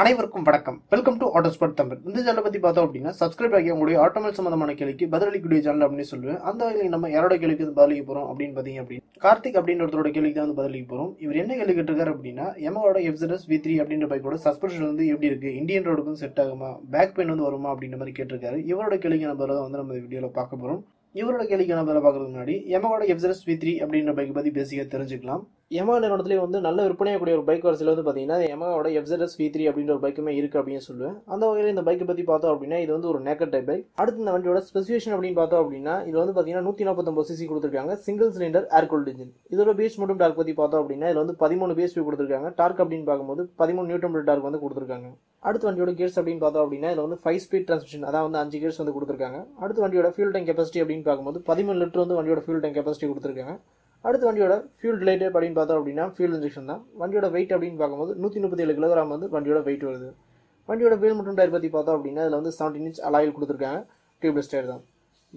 அனைவருக்கும் வணக்கம். Welcome to ஆட்டோஸ்பாட் Tamil இந்த சேனலை பத்தி பார்த்தோம் அப்படின்னா சப்ஸ்கிரைப் ஆகி உங்களுடைய ஆட்டோமல் சம்பந்தமான கேள்விக்கு பதிலளிக்கக்கூடிய சேனல் அப்படின்னு சொல்லுவேன். அந்த வகையில் நம்ம யாரோட கேள்விக்கு வந்து பதிலளிக்க போறோம் அப்படின்னு பாத்தீங்க அப்படின்னு கார்த்திக் அப்படின்ற ஒருத்தரோட கேள்விக்கு தான் வந்து பதிலளிக்க போறோம். இவர் என்ன கேள்வி கேட்டிருக்காரு அப்படின்னா எமோட எஃப்சரஸ் வி த்ரீ அப்படின்ற பைக்கோட சஸ்பென்ஷன் வந்து எப்படி இருக்கு? இந்தியன் ரோடுக்கும் செட் ஆகுமா? பேக் பெயின் வந்து வருமா? அப்படின்ற மாதிரி கேட்டிருக்காரு. இவரோட கேள்விக்கு நம்ம வந்து நம்ம வீடியோல பார்க்க போறோம். இவரோட கேள்விக்கான பதில பார்க்கறதுக்கு முன்னாடி எமோட எஃப்சரஸ் வி த்ரீ அப்படின்ற பைக் பத்தி பேசிக்க தெரிஞ்சுக்கலாம். எமகா நிறுவனத்திலே வந்து நல்ல விற்பனையாகக்கூடிய ஒரு பைக் வரிசையில் வந்து பார்த்தீங்கன்னா எமகாவோட எஃப்செட்எஸ் வி த்ரீ அப்படின்ற ஒரு பைக்குமே இருக்குது அப்படின்னு சொல்லுவேன். அந்த வகையில் இந்த பைக்கை பற்றி பார்த்தோம் அப்படின்னா இது வந்து ஒரு நேக்கட் டைப் பைக் அடுத்து இந்த வண்டியோட ஸ்பெசிஃபிகேஷன் அப்படின்னு பார்த்தோம் அப்படின்னா இது வந்து பார்த்தீங்கன்னா நூற்றி நாற்பத்தொம்பது சிசி கொடுத்துருக்காங்க. Single cylinder air cooled engine இதோட பேஸ் மட்டும் டார்க் பற்றி பார்த்தோம் அப்படின்னா இது வந்து பதிமூணு பிஎஸ்பி கொடுத்துருக்காங்க. டார்க் அப்படின்னு பார்க்கும்போது பதிமூணு நியூட்டன் டார்க் வந்து கொடுத்துருக்காங்க. அடுத்து வண்டியோட கேர்ஸ் அப்படின்னு பார்த்தோம் அப்படின்னா இதில் வந்து ஃபைவ் ஸ்பீட் டிரான்ஸ்மிஷன் அதாவது வந்து அஞ்சு கேர்ஸ் வந்து கொடுத்துருக்காங்க. அடுத்து வண்டியோட ஃபியூல் டேங்க் கெப்பாசிட்டி அப்படின்னு பார்க்கும்போது பதிமூணு லிட்டர் வந்து வண்டியோட ஃபியூல் டேங்க் கெப்பாசிட்டி கொடுத்துருக்காங்க. அடுத்து வண்டியோட ஃபியூல் ரிலேட்டட் அப்படின்னு பார்த்தோம் அப்படின்னா ஃபியூல் இன்ஜெக்ஷன் தான். வண்டியோட வெயிட் அப்படின்னு பார்க்கும்போது நூற்றி முப்பத்தி ஏழு கிலோகிராம் வந்து வண்டியோட வெயிட் வருது. வண்டியோட வீல் மற்றும் டயர் பற்றி பார்த்தோம் அப்படின்னா அதில் வந்து செவன்டீன் இன்ச் அலாயில் கொடுத்துருக்காங்க. டியூப்லெஸ் டயர் தான்.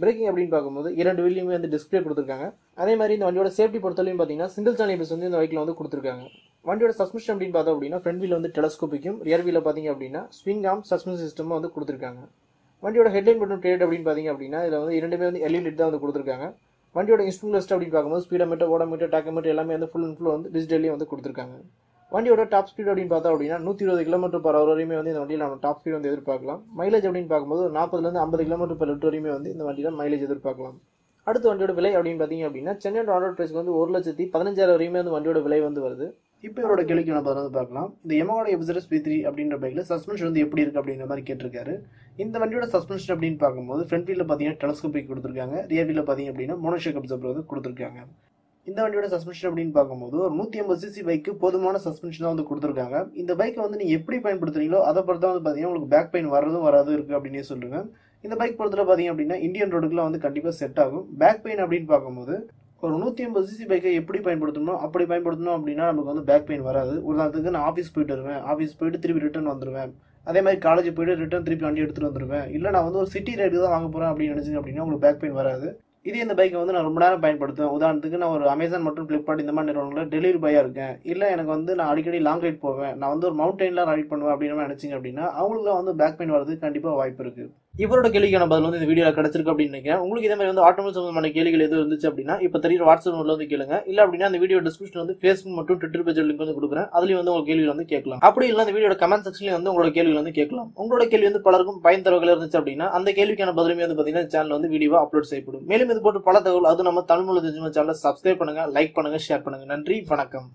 பிரேக்கிங் அப்படின்னு பார்க்கும்போது இரண்டு வீல்லையுமே வந்து டிஸ்பிளே கொடுத்துருக்காங்க. அதே மாதிரி இந்த வண்டியோட சேஃப்டி பொறுத்தவரையும் பார்த்தீங்கன்னா சிங்கிள் சேனல் பஸ் வந்து இந்த வைக்கில் வந்து கொடுத்துருக்காங்க. வண்டியோட சஸ்பென்ஷன் அப்படின்னு பார்த்தோம் அப்படின்னா ஃப்ரண்ட் வீல் வந்து டெலஸ்கோப்பிக்கும் ரியர் வீலில் பார்த்தீங்க அப்படின்னா ஸ்விங் ஆம் சஸ்பென்ஷன் சிஸ்டமும் வந்து கொடுத்துருக்காங்க. வண்டியோட ஹெட்லைன் மற்றும் டேட் அப்படின்னு பார்த்தீங்க அப்படின்னா இதில் வந்து இரண்டுமே வந்து எல்இடி தான் வந்து கொடுத்துருக்காங்க. வண்டியோட இன்ஸ்ட்ருமெண்ட் லிஸ்ட் அப்படின்னு பார்க்கும்போது ஸ்பீடோமீட்டர் ஓடோமீட்டர் டாக்கோமீட்டர் எல்லாமே வந்து ஃபுல் அண்ட் ஃபுல் வந்து டிஜிட்டலி வந்து கொடுத்துருக்காங்க. வண்டியோட டாப் ஸ்பீட் அப்படின்னு பார்த்தா அப்படின்னா நூற்றி இருபது கிலோமீட்டர் பர் ஹவர் வரையுமே வந்து இந்த வண்டியில் நம்ம டாப் ஸ்பீட் வந்து எதிர்பார்க்கலாம். மைலேஜ் அப்படின்னு பார்க்கும்போது நாற்பதுலேருந்து ஐம்பது கிலோமீட்டர் பர் லிட்டர் வரையுமே வந்து இந்த வண்டியில் மைலேஜ் எதிர்பார்க்கலாம். அடுத்த வண்டியோட விலை அப்படின்னு பார்த்தீங்க அப்படின்னா சென்னையோட ஆர்டர் பிரைஸ் வந்து ஒரு லட்சத்தி பதினஞ்சாயிரம் வரையுமே வந்து வண்டியோட விலை வந்து வருது. இப்போ இவரோட கேள்விக்கு நம்ம வந்து பார்க்கலாம். இந்த எமோட எப்சரஸ் பி த்ரீ அப்படின்ற பைக்கில் சஸ்பென்ஷன் வந்து எப்படி இருக்குது அப்படின்ற மாதிரி கேட்டிருக்காரு. இந்த வண்டியோட சஸ்பென்ஷன் அப்படின்னு பார்க்கும்போது ஃப்ரண்ட் வீலில் பார்த்தீங்கன்னா டெலஸ்கோபிக் கொடுத்துருக்காங்க. ரியர் வீலில் பார்த்தீங்க அப்படின்னா மோனோஷேக் அப்சர்வர் வந்து கொடுத்துருக்காங்க. இந்த வண்டியோட சஸ்பென்ஷன் அப்படின்னு பார்க்கும்போது ஒரு நூற்றி ஐம்பது சிசி பைக்கு போதுமான சஸ்பென்ஷன் தான் வந்து கொடுத்துருக்காங்க. இந்த பைக்கை வந்து நீங்கள் எப்படி பயன்படுத்துறீங்களோ அதை பொறுத்த வந்து பார்த்தீங்கன்னா உங்களுக்கு பேக் பெயின் வரதும் வராதும் இருக்குது அப்படின்னே சொல்லுவேன் இந்த பைக் பொறுத்தல பார்த்தீங்க அப்படின்னா இந்தியன் ரோடுக்குலாம் வந்து கண்டிப்பாக செட் ஆகும். பேக் பெயின் அப்படின்னு பார்க்கும்போது ஒரு நூற்றி ஐம்பது சிசி பைக்கை எப்படி பயன்படுத்தணும் அப்படி பயன்படுத்தணும் அப்படின்னா நமக்கு வந்து பேக் பெயின் வராது. உதாரணத்துக்கு நான் ஆஃபீஸ் போயிட்டு வருவேன். ஆஃபீஸ் போயிட்டு திருப்பி ரிட்டர்ன் வந்துடுவேன் அதே மாதிரி காலேஜ் போயிட்டு ரிட்டர்ன் திருப்பி வண்டி எடுத்துகிட்டு வந்துடுவேன் இல்லை நான் வந்து ஒரு சிட்டி ரைடு தான் வாங்க போகிறேன் அப்படின்னு நினச்சிங்க அப்படின்னா உங்களுக்கு பேக் பெயின் வராது. இதே இந்த பைக்கை வந்து நான் ரொம்ப நேரம் பயன்படுத்துவேன். உதாரணத்துக்கு நான் ஒரு அமேசான் மற்றும் ஃப்ளிப்கார்ட் இந்த மாதிரி நிறுவனங்களில் டெலிவரி பாயாக இருக்கேன். இல்லை எனக்கு வந்து நான் அடிக்கடி லாங் ரைட் போவேன். நான் வந்து ஒரு மவுண்டெயினில் ரைட் பண்ணுவேன் அப்படின்னு நினச்சிங்க அப்படின்னா அவங்களுக்குலாம் வந்து பேக் பெயின் வரதுக்கு கண்டிப்பாக வாய்ப்பு இருக்குது இவரோட கேள்விக்கான பதில் வந்து இந்த வீடியோவில் கிடைச்சிருக்கு அப்படின்னு நினைக்கிறேன். உங்களுக்கு இதே மாதிரி வந்து ஆட்டோமேட் சம்பந்தமான கேள்விகள் எதுவும் இருந்துச்சு அப்படின்னா இப்போ தெரியுற வாட்ஸ்அப் நோட்ல வந்து கேளுங்க. இல்லை அப்படின்னா அந்த வீடியோ டிஸ்கிரிப்ஷன் வந்து ஃபேஸ்புக் மற்றும் ட்விட்டர் பேஜ் லிங்க் வந்து கொடுக்குறேன். அதுலேயும் வந்து உங்கள் கேள்விகள் வந்து கேட்கலாம். அப்படி இல்லை அந்த வீடியோட கமெண்ட் செக்ஷன்லேயும் வந்து உங்களோட கேள்விகள் வந்து கேட்கலாம். உங்களோட கேள்வி வந்து பலருக்கும் பயன் தரவுகள் இருந்துச்சு அப்படின்னா அந்த கேள்விக்கான பதிலுமே வந்து பார்த்தீங்கன்னா சேனல் வந்து வீடியோவா அப்லோட் செய்யப்படும். மேலும் இது போட்டு பல தகவல் அது நம்ம தமிழ் மொழி சேனலை சப்ஸ்கிரைப் பண்ணுங்க லைக் பண்ணுங்க ஷேர் பண்ணுங்க. நன்றி வணக்கம்.